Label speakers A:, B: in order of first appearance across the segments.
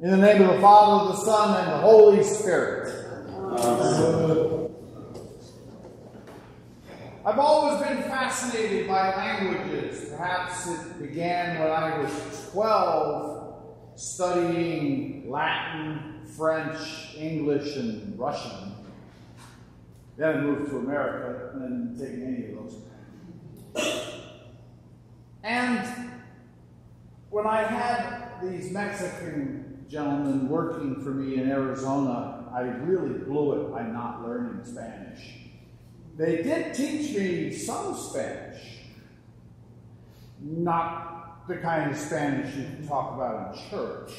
A: In the name of the Father, the Son, and the Holy Spirit. I've always been fascinated by languages. Perhaps it began when I was 12, studying Latin, French, English, and Russian. Then I moved to America and didn't take any of those. And when I had these Mexican gentlemen working for me in Arizona, I really blew it by not learning Spanish. They did teach me some Spanish, not the kind of Spanish you can talk about in church.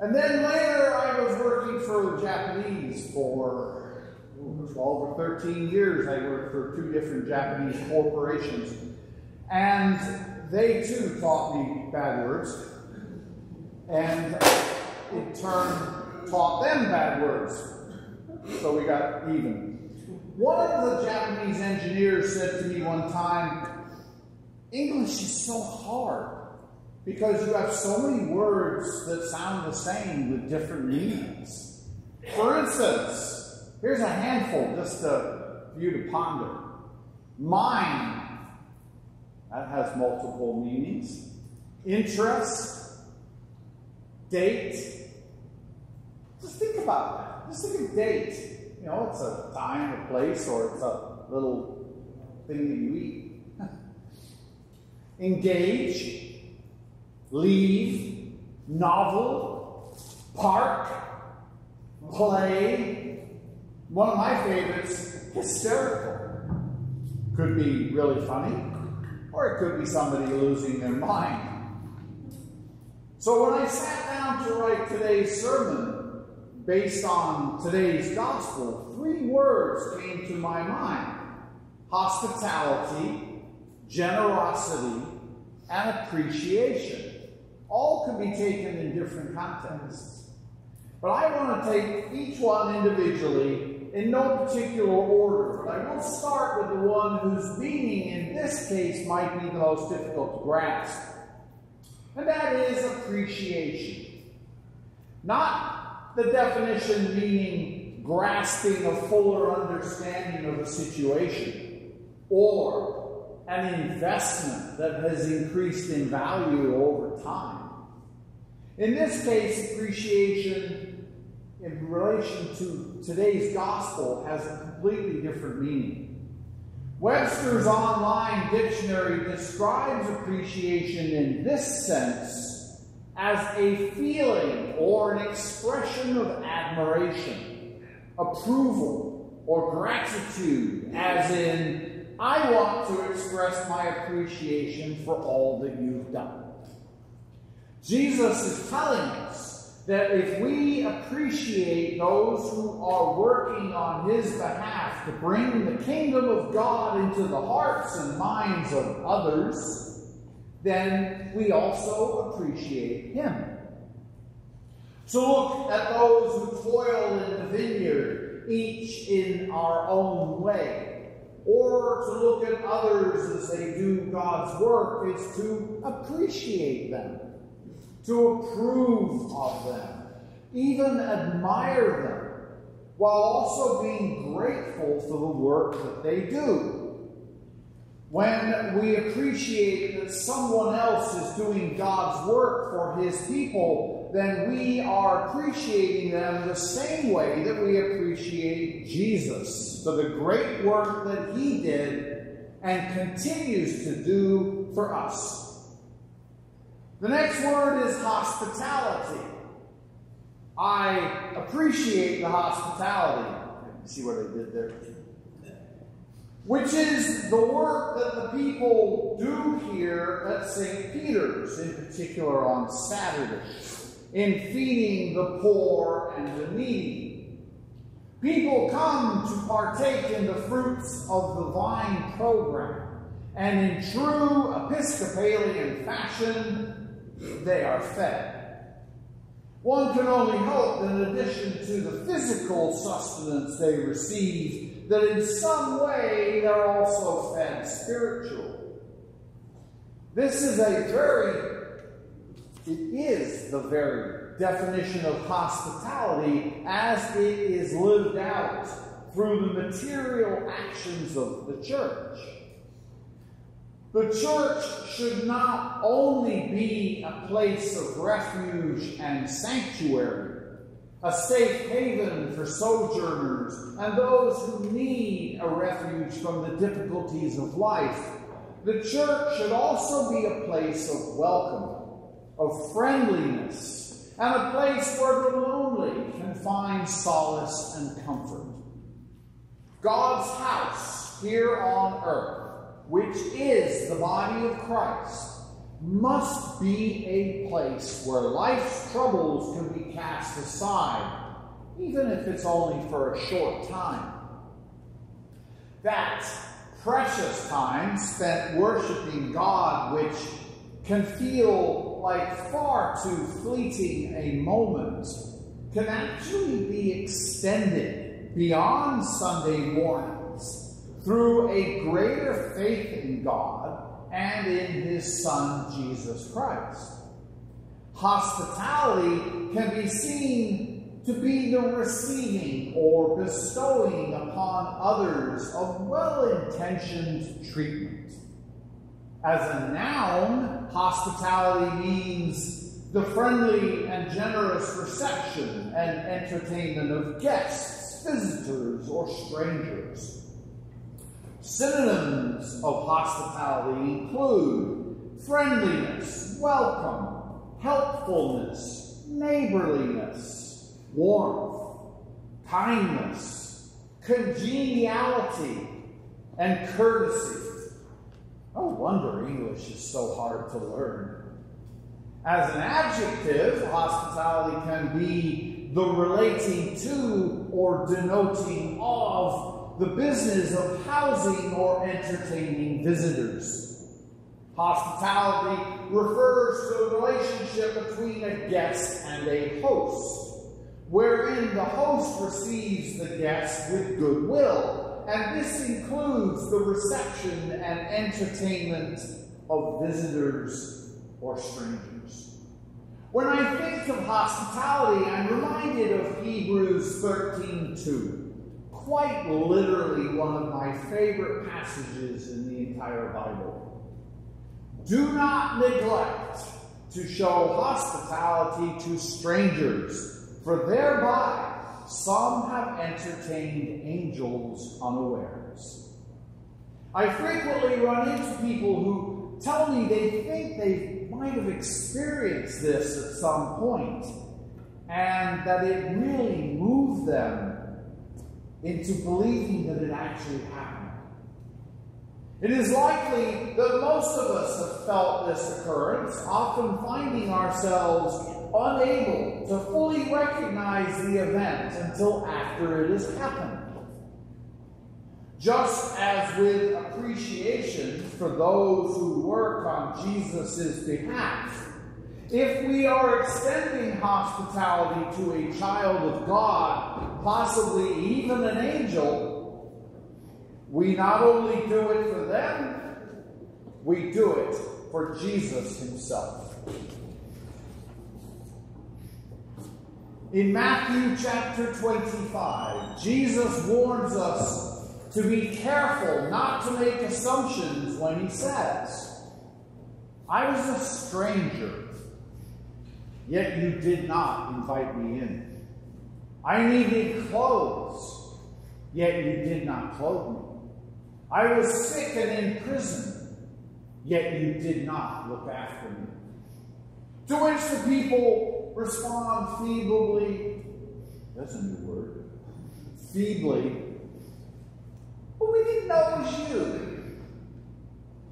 A: and then later, I was working for Japanese for 12 or 13 years. I worked for two different Japanese corporations. And they too taught me bad words and in turn taught them bad words. So we got even. One of the Japanese engineers said to me one time, English is so hard because you have so many words that sound the same with different meanings. For instance, here's a handful just for you to ponder. Mind, that has multiple meanings. Interest, date. Just think about that. Just think of date. You know, it's a time, a place, or it's a little thing that you eat. Engage, leave, novel, park, play. One of my favorites, hysterical. Could be really funny, or it could be somebody losing their mind. So when I sat down to write today's sermon based on today's gospel, three words came to my mind hospitality, generosity, and appreciation. All can be taken in different contexts. But I want to take each one individually in no particular order. But I will start with the one whose meaning in this case might be the most difficult to grasp and that is appreciation. Not the definition meaning grasping a fuller understanding of a situation or an investment that has increased in value over time. In this case, appreciation in relation to today's gospel has a completely different meaning. Webster's online dictionary describes appreciation in this sense as a feeling or an expression of admiration, approval, or gratitude, as in, I want to express my appreciation for all that you've done. Jesus is telling us that if we appreciate those who are working on his behalf to bring the kingdom of God into the hearts and minds of others, then we also appreciate him. So look at those who toil in the vineyard, each in our own way. Or to look at others as they do God's work is to appreciate them to approve of them, even admire them, while also being grateful for the work that they do. When we appreciate that someone else is doing God's work for his people, then we are appreciating them the same way that we appreciate Jesus for the great work that he did and continues to do for us. The next word is hospitality. I appreciate the hospitality. See what I did there? Which is the work that the people do here at St. Peter's, in particular on Saturdays, in feeding the poor and the needy. People come to partake in the fruits of the vine program, and in true Episcopalian fashion, they are fed. One can only hope that in addition to the physical sustenance they receive, that in some way they're also fed spiritual. This is a very It is the very definition of hospitality as it is lived out through the material actions of the church. The church should not only be a place of refuge and sanctuary, a safe haven for sojourners and those who need a refuge from the difficulties of life. The church should also be a place of welcome, of friendliness, and a place where the lonely can find solace and comfort. God's house here on earth which is the body of Christ, must be a place where life's troubles can be cast aside, even if it's only for a short time. That precious time spent worshiping God, which can feel like far too fleeting a moment, can actually be extended beyond Sunday morning through a greater faith in God and in his Son, Jesus Christ. Hospitality can be seen to be the receiving or bestowing upon others of well-intentioned treatment. As a noun, hospitality means the friendly and generous reception and entertainment of guests, visitors, or strangers. Synonyms of hospitality include friendliness, welcome, helpfulness, neighborliness, warmth, kindness, congeniality, and courtesy. No wonder English is so hard to learn. As an adjective, hospitality can be the relating to or denoting of the business of housing or entertaining visitors. Hospitality refers to the relationship between a guest and a host, wherein the host receives the guest with goodwill, and this includes the reception and entertainment of visitors or strangers. When I think of hospitality, I'm reminded of Hebrews 13 2 quite literally one of my favorite passages in the entire Bible. Do not neglect to show hospitality to strangers, for thereby some have entertained angels unawares. I frequently run into people who tell me they think they might have experienced this at some point, and that it really moved them into believing that it actually happened. It is likely that most of us have felt this occurrence, often finding ourselves unable to fully recognize the event until after it has happened. Just as with appreciation for those who work on Jesus' behalf, if we are extending hospitality to a child of God, possibly even an angel, we not only do it for them, we do it for Jesus himself. In Matthew chapter 25, Jesus warns us to be careful not to make assumptions when he says, I was a stranger yet you did not invite me in. I needed clothes, yet you did not clothe me. I was sick and in prison, yet you did not look after me. To which the people respond feebly, that's a new word, feebly, but we didn't know it was you.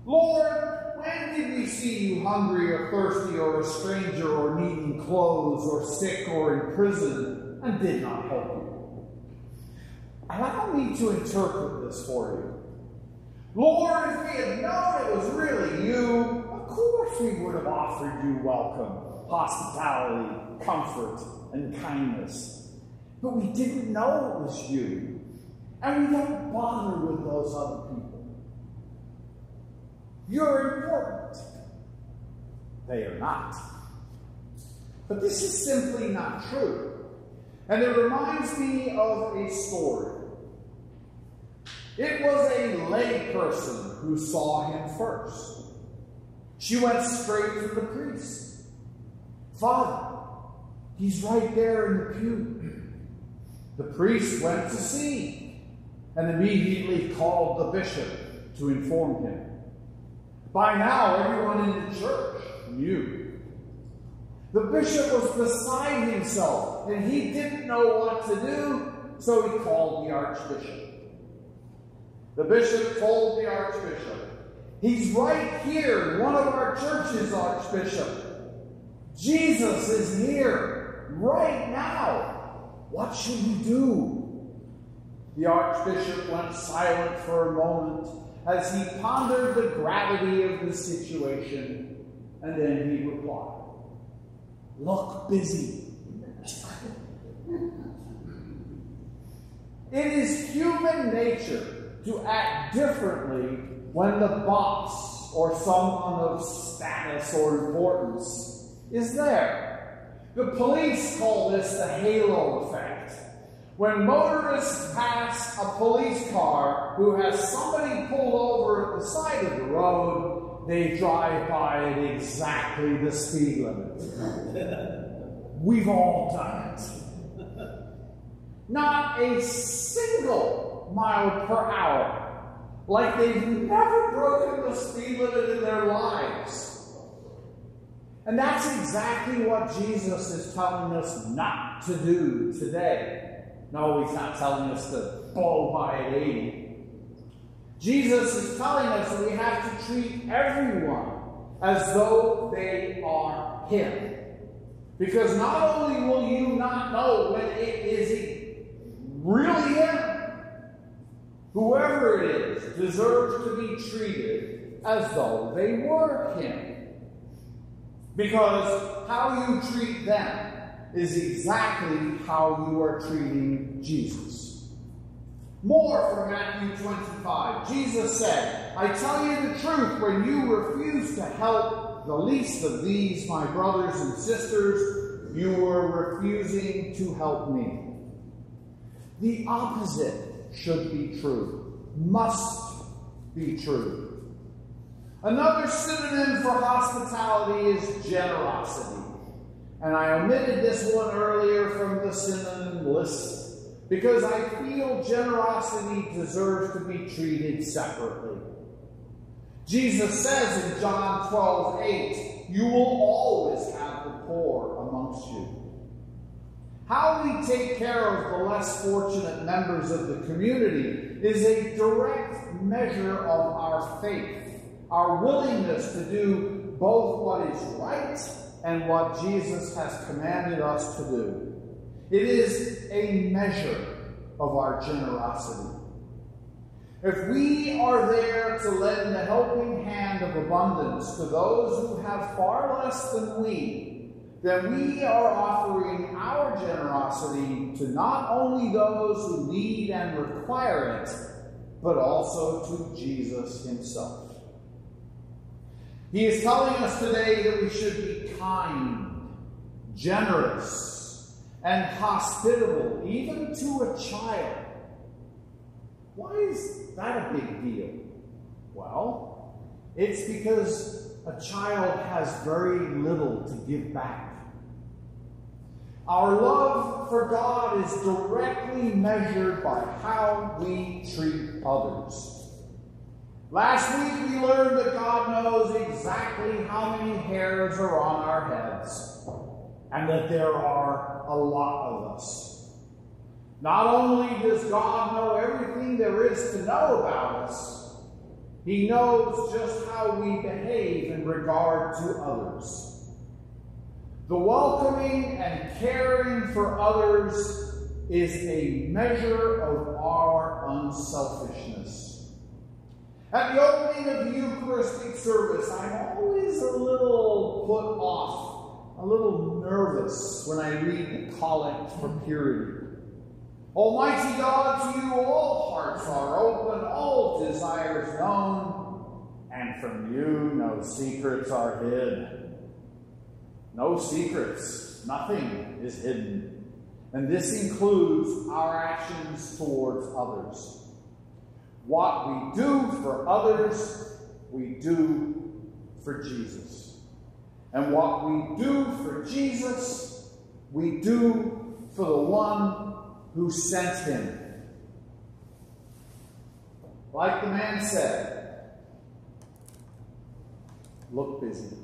A: Lord, when did we see you hungry or thirsty or a stranger or needing clothes or sick or in prison and did not help you? Allow me to interpret this for you. Lord, if we had known it was really you, of course we would have offered you welcome, hospitality, comfort, and kindness. But we didn't know it was you. And we don't bother with those other people. You're important. They are not. But this is simply not true. And it reminds me of a story. It was a lay person who saw him first. She went straight to the priest. Father, he's right there in the pew. The priest went to see and immediately called the bishop to inform him. By now, everyone in the church knew. The bishop was beside himself and he didn't know what to do, so he called the archbishop. The bishop told the archbishop, He's right here one of our churches, Archbishop. Jesus is here right now. What should we do? The Archbishop went silent for a moment as he pondered the gravity of the situation, and then he replied, Look busy. it is human nature to act differently when the boss or someone of status or importance is there. The police call this the halo effect. When motorists pass a police car who has somebody pulled over at the side of the road, they drive by at exactly the speed limit. We've all done it. Not a single mile per hour like they've never broken the speed limit in their lives. And that's exactly what Jesus is telling us not to do today. No, he's not telling us to blow by at 80. Jesus is telling us that we have to treat everyone as though they are him. Because not only will you not know when it is really him, Whoever it is deserves to be treated as though they were him. Because how you treat them is exactly how you are treating Jesus. More from Matthew 25. Jesus said, I tell you the truth, when you refuse to help the least of these, my brothers and sisters, you are refusing to help me. The opposite should be true, must be true. Another synonym for hospitality is generosity. And I omitted this one earlier from the synonym list because I feel generosity deserves to be treated separately. Jesus says in John 12, 8, You will always have the poor amongst you. How we take care of the less fortunate members of the community is a direct measure of our faith, our willingness to do both what is right and what Jesus has commanded us to do. It is a measure of our generosity. If we are there to lend the helping hand of abundance to those who have far less than we, then we are offering our generosity to not only those who need and require it, but also to Jesus himself. He is telling us today that we should be kind, generous, and hospitable, even to a child. Why is that a big deal? Well, it's because a child has very little to give back. Our love for God is directly measured by how we treat others. Last week we learned that God knows exactly how many hairs are on our heads, and that there are a lot of us. Not only does God know everything there is to know about us, He knows just how we behave in regard to others. The welcoming and caring for others is a measure of our unselfishness. At the opening of the Eucharistic service, I'm always a little put off, a little nervous when I read the collect for purity. Almighty God, to you all hearts are open, all desires known, and from you no secrets are hid. No secrets. secrets, nothing is hidden. And this includes our actions towards others. What we do for others, we do for Jesus. And what we do for Jesus, we do for the one who sent him. Like the man said, look busy.